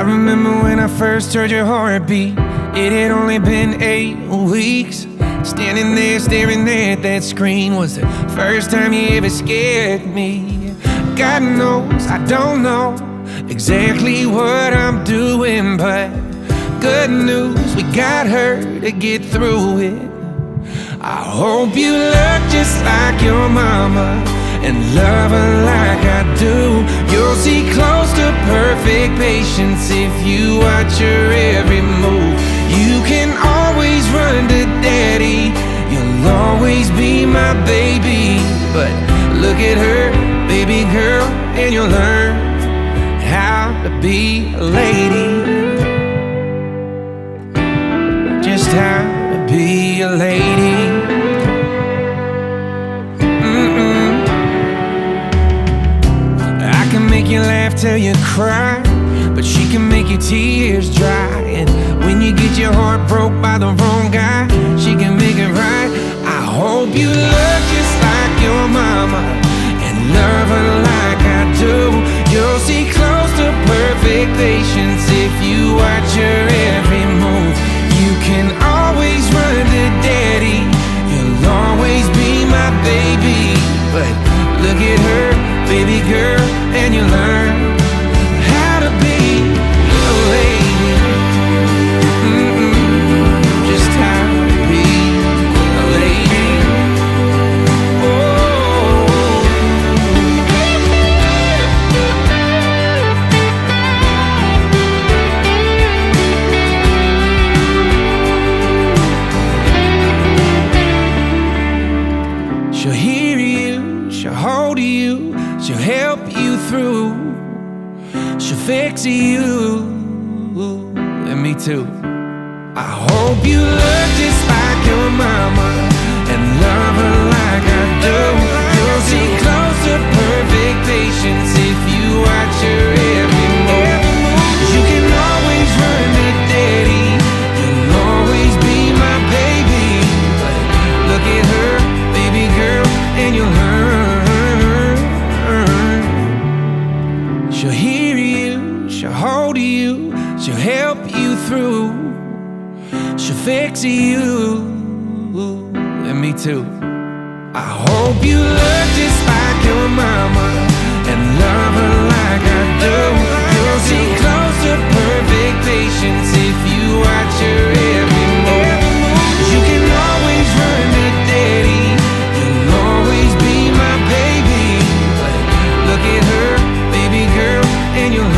remember when I first heard your heartbeat. It had only been eight weeks. Standing there staring at that screen was the first time you ever scared me. God knows I don't know exactly what I'm doing, but good news, we got her to get through it. I hope you look just like your mama and love her like I do. You'll see close perfect patience if you watch her every move. You can always run to daddy, you'll always be my baby. But look at her, baby girl, and you'll learn how to be a lady. Make you laugh till you cry, but she can make your tears dry. And when you get your heart broke by the wrong guy, she can make it right. I hope you look just like your mama and love her like I do. You'll see close to perfect patience if you watch her every move. You can always run to daddy. You'll always be my baby. But look at her, baby girl, and you learn how to be a lady. Mm-mm. Just how to be a lady. Oh. She'll hear you, she'll hold you, she'll help you through, she'll fix you, and me too. I hope you look just like your mama you through. She'll fix you and me too. I hope you love just like your mama and love her like I do. You'll see close to perfect patience if you watch her every move. You can always run to daddy. You'll always be my baby. But look at her, baby girl, and you'll.